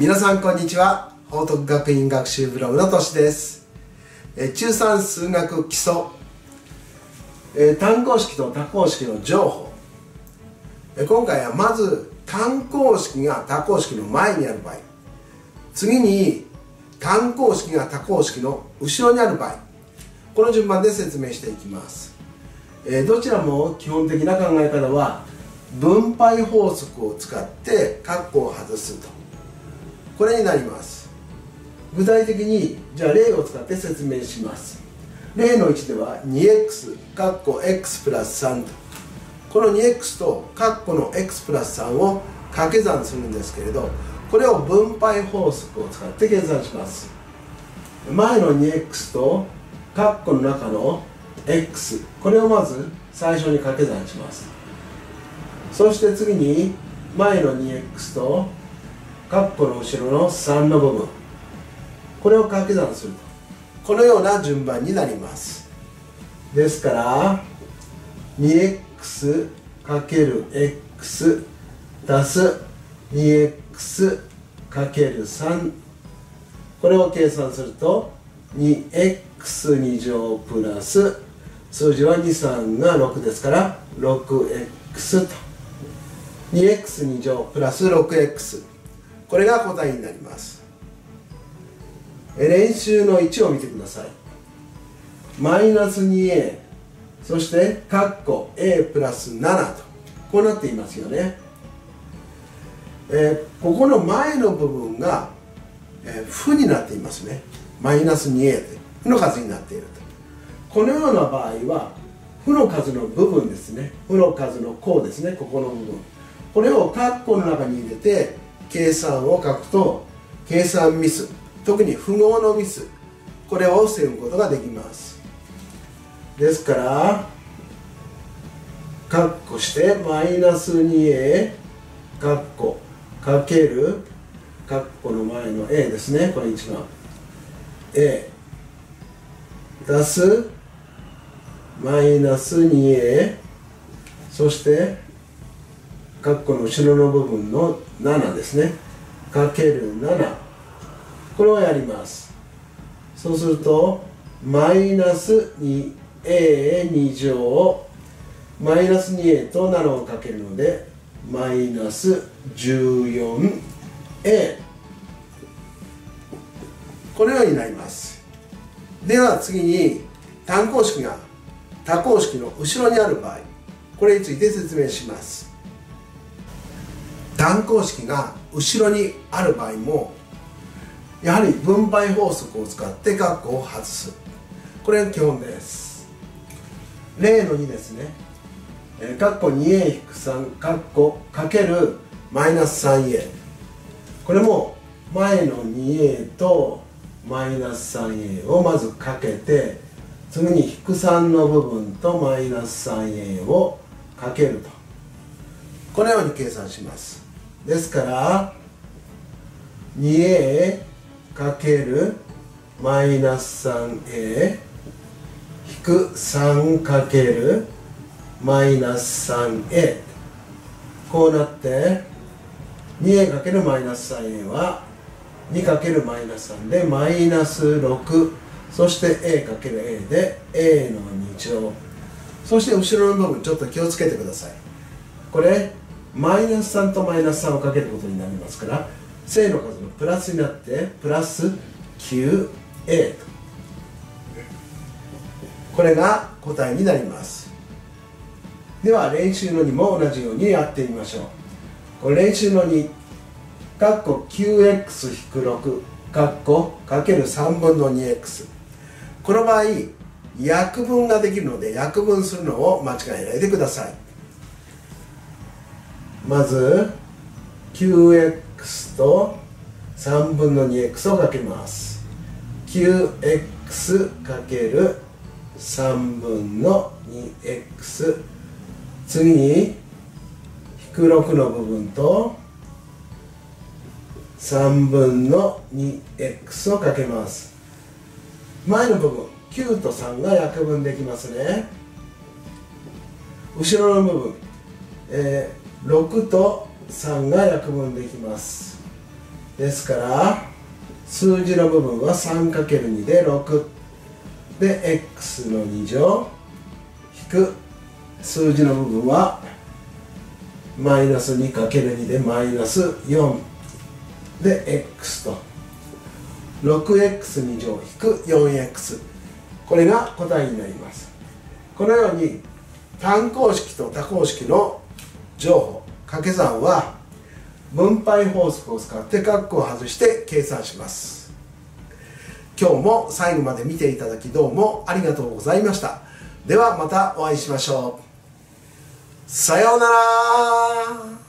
皆さんこんにちは。報徳学院学習ブログのとしです。中3数学基礎。単項式と多項式の情報。今回はまず単項式が多項式の前にある場合。次に単項式が多項式の後ろにある場合。この順番で説明していきます。どちらも基本的な考え方は分配法則を使って括弧を外すと。これになります。具体的にじゃあ例を使って説明します。例の1では 2x 括弧 x プラス3と。この 2x と括弧の x プラス3を掛け算するんですけれどこれを分配法則を使って計算します。前の 2x と括弧の中の x これをまず最初に掛け算します。そして次に前の 2x と括弧の後ろの3の部分。これを掛け算すると。このような順番になります。ですから 2x かける x 足す 2x かける3これを計算すると 2x2 乗プラス数字は23が6ですから 6x と。2x2 乗プラス 6x これが答えになります。練習の1を見てください。マイナス 2a そして括弧 a プラス7とこうなっていますよね、えー、ここの前の部分が、えー、負になっていますね。マイナス 2a で負の数になっていると。このような場合は負の数の部分ですね。負の数の項ですね。ここの部分。これを括弧の中に入れて計算を書くと計算ミス特に符号のミスこれを防ぐことができます。ですから括弧してマイナス 2a 括弧かける括弧の前の a ですね。これ一番。A 足すマイナス 2a そして括弧の後ろの部分の7ですね。かける7これをやります。そうするとマイナス 2a2 乗マイナス 2a と7をかけるのでマイナス 14a このようになります。では次に単項式が多項式の後ろにある場合。これについて説明します。単項式が後ろにある場合もやはり分配法則を使って括弧を外す。これが基本です。例の2ですね。括弧 2a-3 括弧かけるマイナス 3a これも前の 2a とマイナス 3a をまずかけて次に引く3の部分とマイナス 3a をかけると。このように計算します。ですから 2a かけるマイナス 3a 引く3かけるマイナス 3a こうなって 2a かけるマイナス 3a は2かけるマイナス3でマイナス6そして a かける a で a の2乗。そして後ろの部分ちょっと気をつけてください。これマイナス3とマイナス3をかけることになりますから正の数のプラスになってプラス 9a とこれが答えになります。では練習の2も同じようにやってみましょう。これ練習の2括弧 9x-6 括弧かける3分の 2x この場合約分ができるので約分するのを間違えないでください。まず 9x と3分の 2x をかけます。9x かける3分の 2x 次に引く6の部分と3分の 2x をかけます。前の部分9と3が約分できますね。後ろの部分、えー、6と3が約分できます。ですから数字の部分は 3×2 で6で x の2乗引く数字の部分はマイナス 2×2 でマイナス4で x と。6x2 乗引く 4x これが答えになります。このように単項式と多項式の乗法掛け算は分配法則を使って括弧を外して計算します。今日も最後まで見ていただきどうもありがとうございました。ではまたお会いしましょう。さようなら。